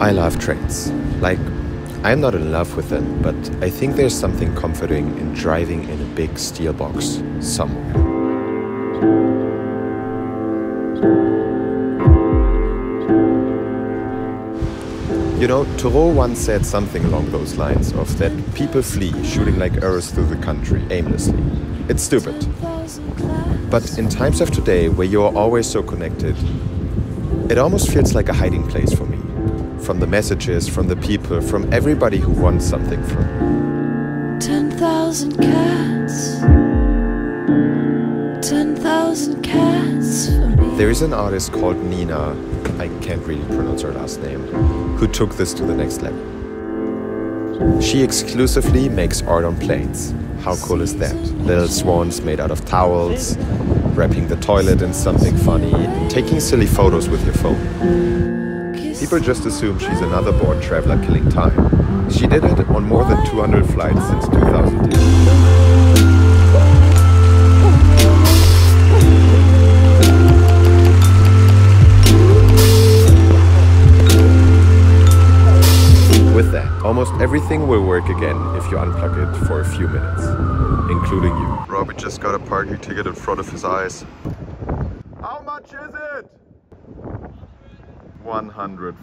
I love trains. Like, I'm not in love with them, but I think there's something comforting in driving in a big steel box somewhere. You know, Thoreau once said something along those lines of that people flee, shooting like arrows through the country aimlessly. It's stupid. But in times of today, where you're always so connected, it almost feels like a hiding place for me. From the messages, from the people, from everybody who wants something from me. 10,000 cats. 10,000 cats for me. There is an artist called Nina, I can't really pronounce her last name, who took this to the next level. She exclusively makes art on planes. How cool is that? Little swans made out of towels, wrapping the toilet in something funny, taking silly photos with your phone. People just assume she's another bored traveler killing time. She did it on more than 200 flights since 2010. With that, almost everything will work again if you unplug it for a few minutes, including you. Robert just got a parking ticket in front of his eyes. How much is it? 100